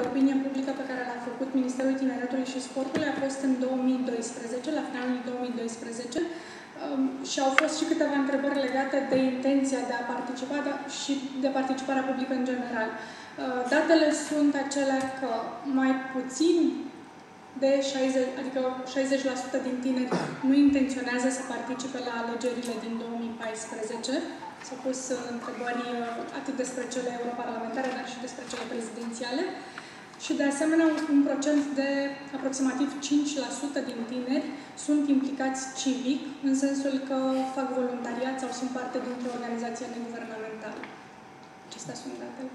de opinie publică pe care l-a făcut Ministerul Tineretului și Sportului a fost în 2012, la finalul 2012, um, și au fost și câteva întrebări legate de intenția de a participa dar și de participarea publică în general. Uh, datele sunt acelea că mai puțin de 60, adică 60% din tineri nu intenționează să participe la alegerile din 2014. S-au pus uh, întrebări uh, atât despre cele europarlamentare, dar și despre cele prezidențiale. Și de asemenea, un procent de aproximativ 5% din tineri sunt implicați civic, în sensul că fac voluntariat sau sunt parte dintr-o organizație neguvernamentală. Acestea sunt datele.